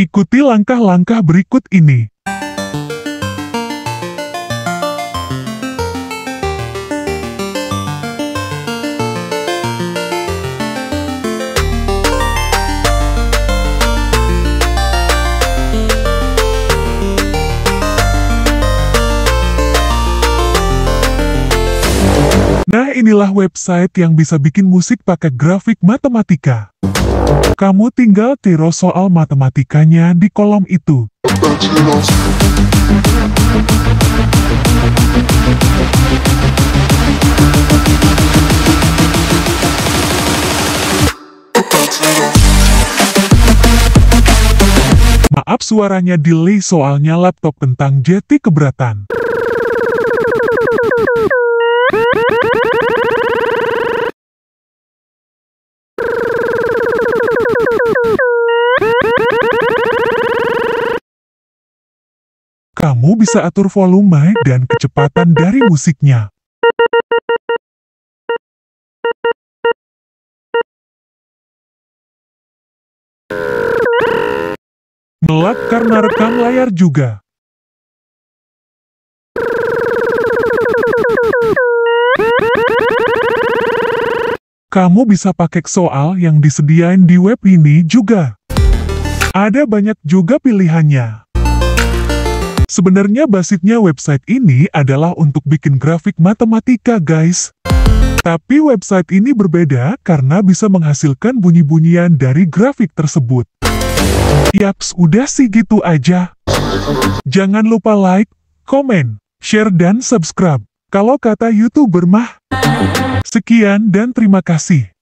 Ikuti langkah-langkah berikut ini. Nah inilah website yang bisa bikin musik pakai grafik matematika. Kamu tinggal tiru soal matematikanya di kolom itu. Maaf suaranya delay soalnya laptop tentang jeti keberatan. Kamu bisa atur volume dan kecepatan dari musiknya. Gelap karena rekam layar juga. Kamu bisa pakai soal yang disediain di web ini juga. Ada banyak juga pilihannya. Sebenarnya basicnya website ini adalah untuk bikin grafik matematika guys. Tapi website ini berbeda karena bisa menghasilkan bunyi-bunyian dari grafik tersebut. Yaps, udah sih gitu aja. Jangan lupa like, komen, share dan subscribe. Kalau kata YouTuber mah. Sekian dan terima kasih.